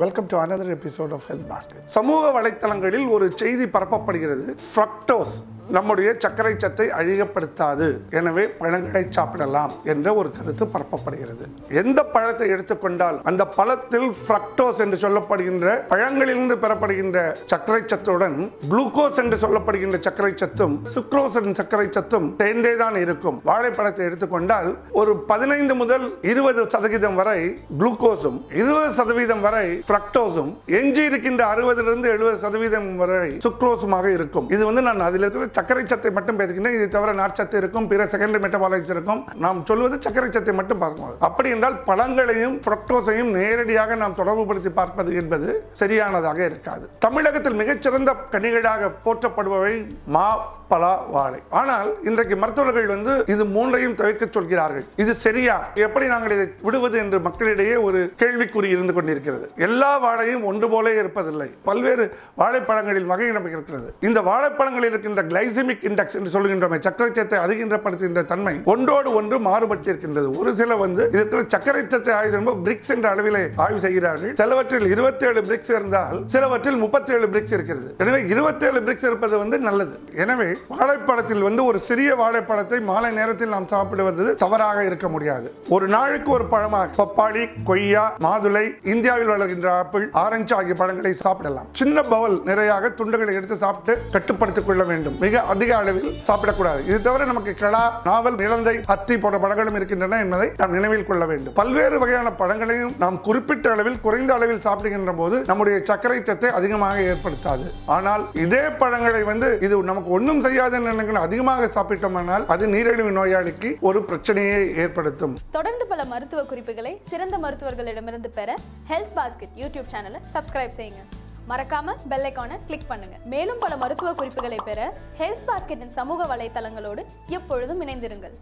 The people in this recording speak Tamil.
Welcome to another episode of health basket சமூக வலைத்தளங்களில் ஒரு செய்தி பரப்பப்படுகிறது. ஃப்ரக்டோஸ் நம்முடைய சர்க்கரை சத்தை அழிகப்படுத்தாது எனவே பழங்களை சாப்பிடலாம் என்ற ஒரு கருத்து பரப்பப்படுகிறது. எந்த பழத்தை எடுத்துக்கொண்டால் அந்த பழத்தில் ஃப்ரக்டோஸ் என்று சொல்லப்படுகின்ற பழங்களிலிருந்து பெறப்படுகின்ற சர்க்கரை சத்துடன் குளுக்கோஸ் என்று சொல்லப்படுகின்ற சர்க்கரை சத்தும் சுக்ரோஸ் என்ற சர்க்கரை சத்தும் சேர்ந்தே தான் இருக்கும். வாழைப்பழத்தை எடுத்துக்கொண்டால் ஒரு பதினைந்து முதல் இருபது சதவீதம் வரை குளுக்கோஸும் இருபது சதவீதம் வரை ஃப்ரக்டோஸும் எஞ்சி இருக்கின்ற அறுபதிலிருந்து எழுபது சதவீதம் வரை சுக்ரோஸுமாக இருக்கும். இது வந்து நான் அதில் இருக்கிற சர்க்கரை சத்தை மட்டும் பேசுகின்றேன் இது தவிர நார்ச்சத்து இருக்கும் பிற செகண்டரி மெட்டபாலைட்ஸ் இருக்கும். நாம் சொல்வது சர்க்கரை சத்தை மட்டும் பார்க்கும் அப்படி என்றால் பழங்களையும் புரக்டோஸையும் நேரடியாக நாம் தொடர்புபடுத்தி பார்ப்பது என்பது சரியானதாக இருக்காது. தமிழகத்தில் மிகச்சிறந்த கனிகளாக போற்றப்படுபவை மா பலா வாழை. ஆனால் இன்றைக்கு மருத்துவர்கள் வந்து இது மூன்றையும் தவிர்க்க சொல்கிறார்கள். இது சரியா? எப்படி நாங்கள் இதை விடுவது என்று மக்களிடையே ஒரு கேள்விக்குறி இருந்து கொண்டிருக்கிறது. எல்லா வாழையும் ஒன்று போலே இருப்பதில்லை. பல்வேறு வாழைப்பழங்களில் வகை நமக்கு இருக்கிறது இந்த வாழைப்பழங்களில் இருக்கின்ற கிளைசிமிக் இண்டெக்ஸ் என்று சொல்கின்றோமே சர்க்கரை சத்தை அதிகப்படுத்துகின்ற தன்மை ஒன்றோடு ஒன்று மாறுபட்டிருக்கின்றது. ஒரு சில வந்து இதற்கு சர்க்கரை சத்தை ஆய்வு என்பது பிரிக்ஸ் என்ற அளவிலே ஆய்வு செய்கிறார்கள். சிலவற்றில் இருபத்தி ஏழு பிரிக்ஸ் இருந்தால் சிலவற்றில் முப்பத்தி ஏழு பிரிக்ஸ் இருக்கிறது. எனவே இருபத்தி ஏழு பிரிக்ஸ் இருப்பது வந்து நல்லது. எனவே வாழைப்பழத்தில் வந்து ஒரு சிறிய வாழைப்பழத்தை மாலை நேரத்தில் நாம் சாப்பிடுவது தவறாக இருக்க முடியாது. ஒரு நாளுக்கு ஒரு பழமாக பப்பாளி கொய்யா மாதுளை இந்தியாவில் வளர்கின்ற ஆப்பிள் ஆரஞ்சு ஆகிய பழங்களை சாப்பிடலாம். சின்ன பவல் நிறையாக துண்டுகளை எடுத்து சாப்பிட்டு கட்டுப்படுத்திக் கொள்ள வேண்டும். மிக அதிக அளவில் சாப்பிடக்கூடாது. இது தவிர நமக்கு கிளா நாவல் இளந்தை அத்தி போன்ற பழங்களும் இருக்கின்றன என்பதை நாம் நினைவில் கொள்ள வேண்டும். பல்வேறு வகையான பழங்களையும் நாம் குறிப்பிட்ட அளவில் குறைந்த அளவில் சாப்பிடுகின்ற போது நம்முடைய சர்க்கரை சத்தை அதிகமாக ஏற்படுத்தாது. ஆனால் இதே பழங்களை வந்து இது நமக்கு ஒன்றும் செய்யாதுன்னு நினைக்கணும் அதிகமாக சாப்பிட்டோமானால் அது நீரிழிவு நோயாளிக்கு ஒரு பிரச்சனையை ஏற்படுத்தும். தொடர்ந்து பல மருத்துவ குறிப்புகளை சிறந்த மருத்துவர்களிடமிருந்து பெற ஹெல்த் பாஸ்கெட் யூடியூப் சேனலை சப்ஸ்கிரைப் செய்யுங்க. மறக்காம பெல் ஐக்கானை கிளிக் பண்ணுங்க. மேலும் பல மருத்துவ குறிப்புகளை பெற ஹெல்த் பாஸ்கெட்டின் சமூக வலைத்தளங்களோடு எப்பொழுதும் இணைந்திருங்கள்.